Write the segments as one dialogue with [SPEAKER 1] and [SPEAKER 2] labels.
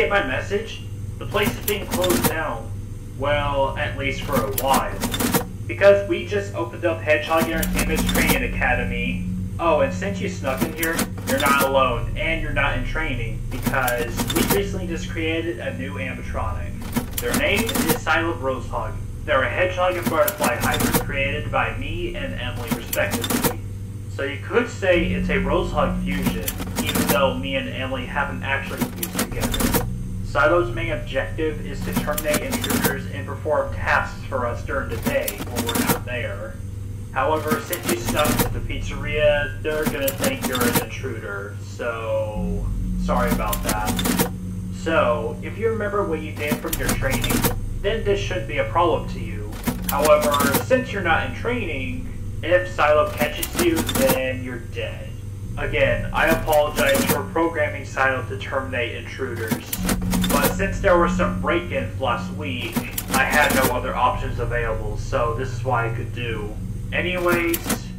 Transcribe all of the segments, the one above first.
[SPEAKER 1] get my message? The place is being closed down. Well, at least for a while. Because we just opened up Hedgehog Entertainment's Training Academy. Oh, and since you snuck in here, you're not alone, and you're not in training, because we recently just created a new animatronic. Their name is Silent Rosehog. They're a hedgehog and butterfly hybrid created by me and Emily respectively. So you could say it's a Rosehog fusion, even though me and Emily haven't actually. Silo's main objective is to terminate intruders and perform tasks for us during the day when we're not there. However, since you snuck into the pizzeria, they're gonna think you're an intruder, so... sorry about that. So, if you remember what you did from your training, then this should be a problem to you. However, since you're not in training, if Silo catches you, then you're dead. Again, I apologize for programming Silo to terminate intruders, but since there were some break-ins last week, I had no other options available, so this is what I could do. Anyways,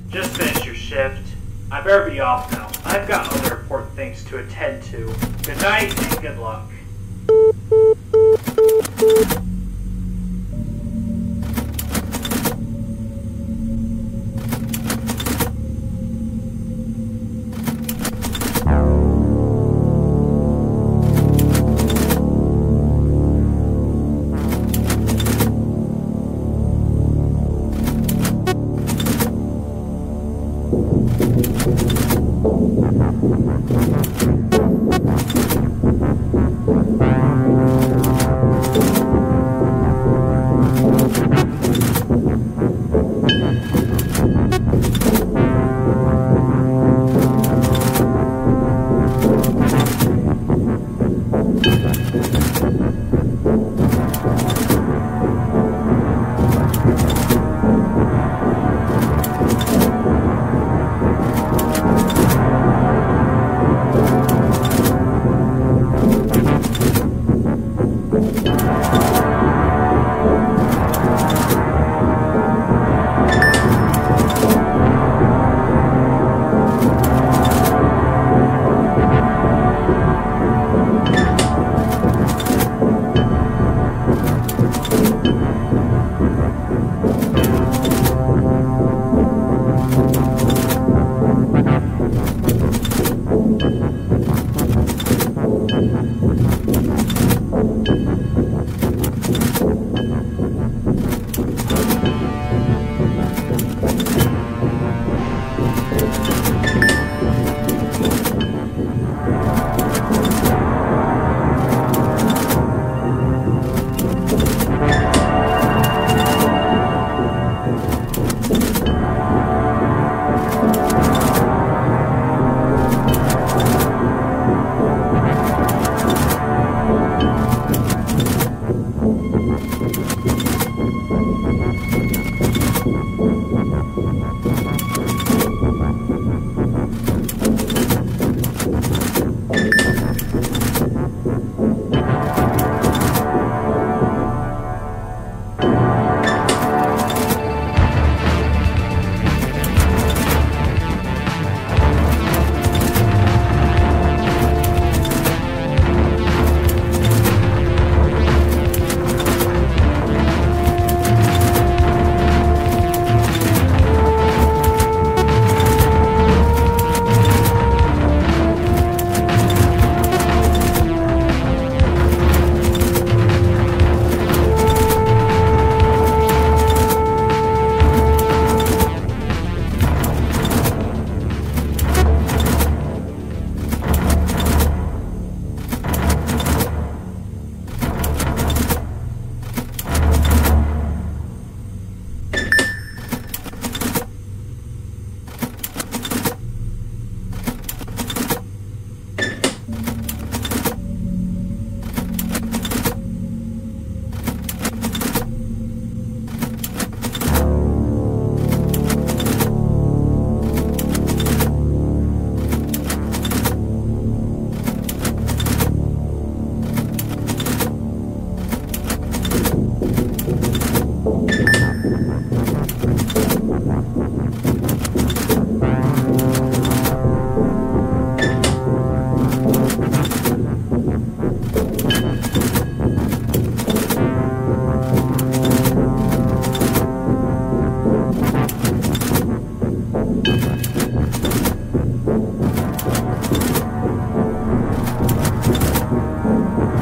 [SPEAKER 1] just finish your shift. I better be off now. I've got other important things to attend to. Good night and good luck.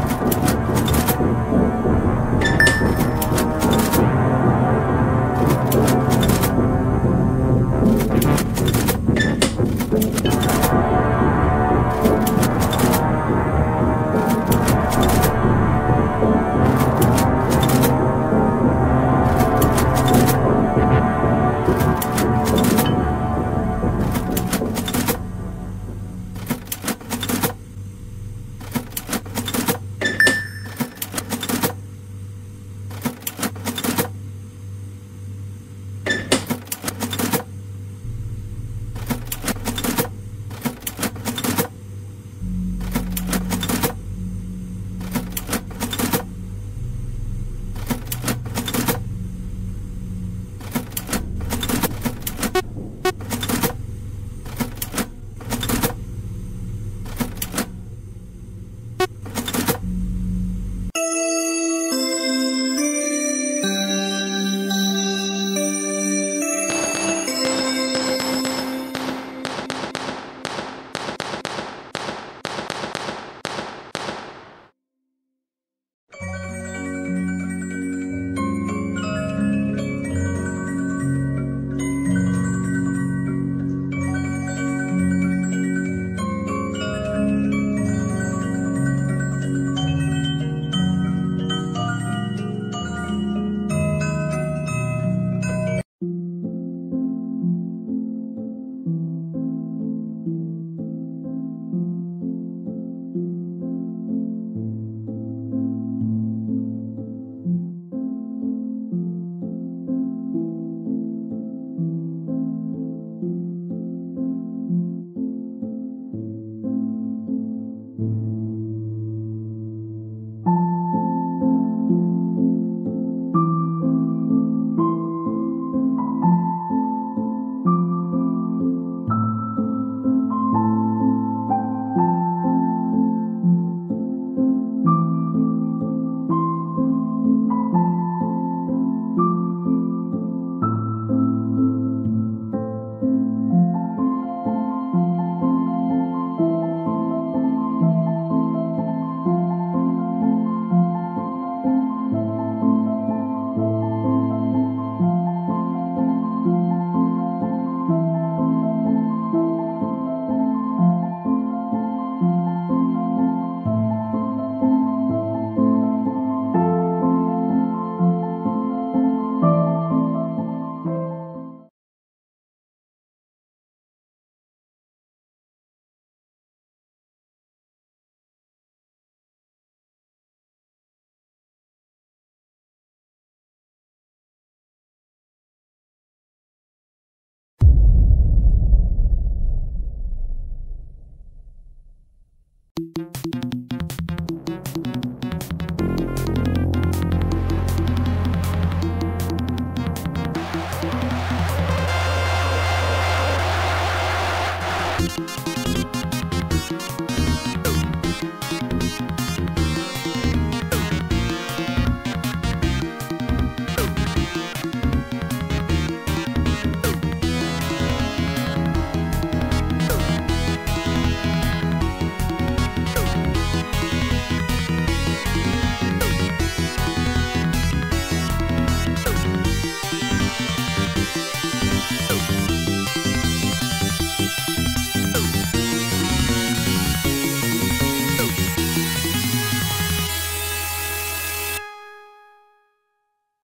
[SPEAKER 2] you you